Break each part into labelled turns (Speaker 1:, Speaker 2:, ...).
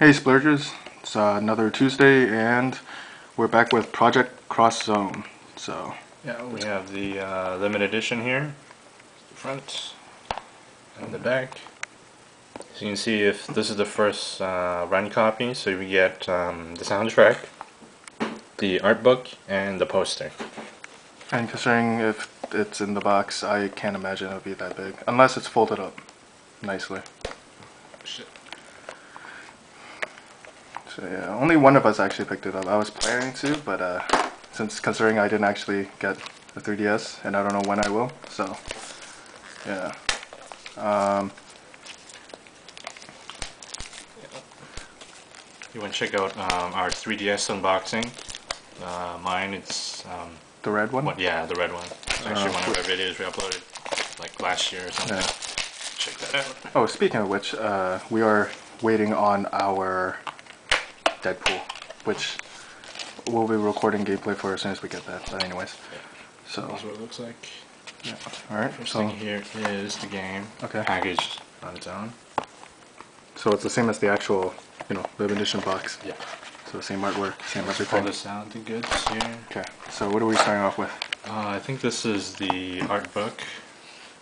Speaker 1: Hey Splurgers, it's uh, another Tuesday and we're back with Project Cross Zone. So,
Speaker 2: Yeah, we have the uh, limited edition here, the front and the back. So you can see if this is the first uh, run copy, so we get um, the soundtrack, the art book, and the poster.
Speaker 1: and considering if it's in the box, I can't imagine it would be that big. Unless it's folded up nicely.
Speaker 2: Shit.
Speaker 1: So yeah, only one of us actually picked it up. I was planning to, but uh, since considering I didn't actually get the 3DS, and I don't know when I will, so yeah. Um,
Speaker 2: You want to check out um, our 3DS unboxing? Uh, mine, it's um,
Speaker 1: the red one?
Speaker 2: what? Yeah, the red one. It's actually
Speaker 1: Uh,
Speaker 2: one of our videos we uploaded like last year or something.
Speaker 1: Yeah.
Speaker 2: Check that out.
Speaker 1: Oh, speaking of which, uh, we are waiting on our Deadpool, which we'll be recording gameplay for as soon as we get that. But anyways, so
Speaker 2: That's what it looks like.
Speaker 1: yeah. all right.
Speaker 2: First
Speaker 1: So
Speaker 2: thing here is the game.
Speaker 1: Okay.
Speaker 2: Packaged on its own.
Speaker 1: so it's the same as the actual, you know, limited edition box.
Speaker 2: Yeah.
Speaker 1: So same artwork, same
Speaker 2: Pull
Speaker 1: everything.
Speaker 2: this out, the goods here.
Speaker 1: Okay. So what are we starting off with?
Speaker 2: Uh, I think this is the art book.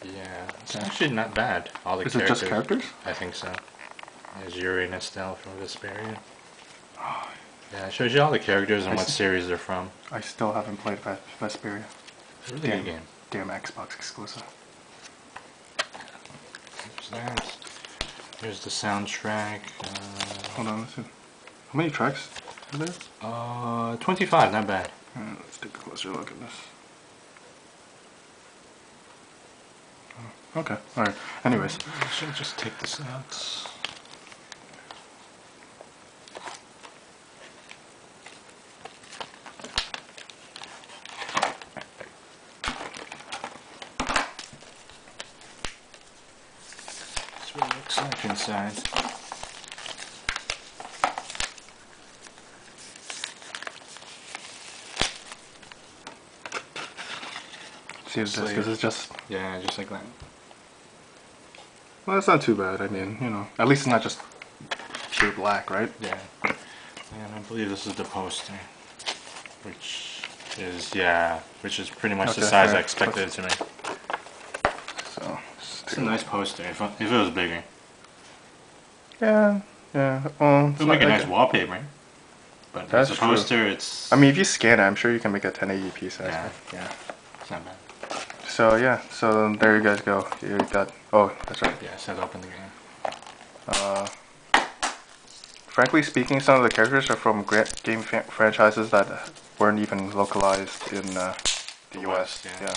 Speaker 2: Yeah, it's
Speaker 1: Okay.
Speaker 2: actually not bad. All the
Speaker 1: Is it
Speaker 2: characters.
Speaker 1: just characters?
Speaker 2: I think so. There's Yuri and Estelle from Vesperia. Yeah, it shows you all the characters and
Speaker 1: I
Speaker 2: what series they're from.
Speaker 1: I still haven't played Ves- Vesperia.
Speaker 2: It's a really
Speaker 1: Damn,
Speaker 2: good game.
Speaker 1: damn Xbox exclusive.
Speaker 2: There's that. Here's the soundtrack. Uh,
Speaker 1: Hold on, let's see. How many tracks are there?
Speaker 2: uh, 25, not bad.
Speaker 1: Let's take a closer look at this. Oh, Okay, alright. Anyways,
Speaker 2: I should just take this out. What it looks like inside.
Speaker 1: see if this, because it's just,
Speaker 2: Yeah, just like that.
Speaker 1: well, that's not too bad. I mean, you know, at least it's not just pure black, right?
Speaker 2: Yeah. And I believe this is the poster. Which is, yeah, which is pretty much the size
Speaker 1: fair.
Speaker 2: I expected it to be.
Speaker 1: So, just
Speaker 2: It's a nice poster. If, if it was bigger,
Speaker 1: Yeah, yeah. Well,
Speaker 2: it
Speaker 1: it's
Speaker 2: would make a
Speaker 1: like
Speaker 2: nice wallpaper. But
Speaker 1: That's
Speaker 2: as a
Speaker 1: true.
Speaker 2: poster, it's
Speaker 1: I mean, if you scan it, I'm sure you can make a 1080p size.
Speaker 2: Yeah.
Speaker 1: Yeah.
Speaker 2: it's not bad.
Speaker 1: So yeah, so there you guys go. You got. Oh, that's right.
Speaker 2: Yeah, it says open the game.
Speaker 1: Uh, frankly speaking, some of the characters are from gra- game fa- franchises that weren't even localized in uh, the
Speaker 2: The
Speaker 1: US.
Speaker 2: West, yeah.
Speaker 1: yeah.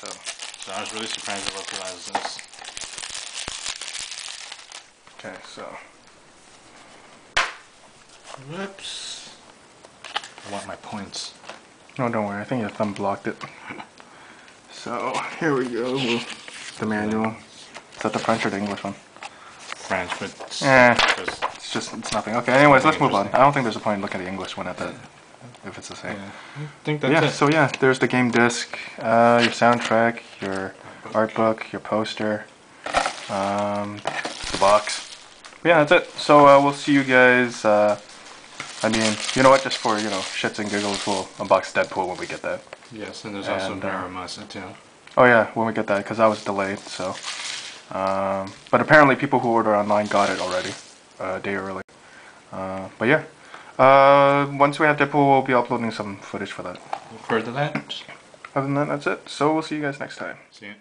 Speaker 1: So
Speaker 2: So I was really surprised it localized this.
Speaker 1: okay, so
Speaker 2: Whoops. I want my points.
Speaker 1: no, don't worry. I think your thumb blocked it. So here we go. The manual. Is that the French or the English one?
Speaker 2: French, but it's
Speaker 1: Eh.
Speaker 2: just-
Speaker 1: It's just it's nothing. Okay. Anyways, let's move on. I don't think there's a point in looking at the English one at that if it's the same.
Speaker 2: yeah. I think that's
Speaker 1: yeah,
Speaker 2: it.
Speaker 1: so yeah, there's the game disc, uh, your soundtrack, your art book, your poster, um, the box. Yeah, that's it. So uh, we'll see you guys. Uh, I mean, you know what? Just for you know shits and giggles, we'll unbox Deadpool when we get that.
Speaker 2: yes, and there's also
Speaker 1: and, uh,
Speaker 2: Muramasa too.
Speaker 1: Oh yeah, when we get that, because I was delayed. So, um, but apparently people who order online got it already, uh, a day early. Uh, but yeah, uh, once we have Deadpool, we'll be uploading some footage for that.
Speaker 2: Further that.
Speaker 1: Other than that, that's it. So we'll see you guys next time.
Speaker 2: See ya.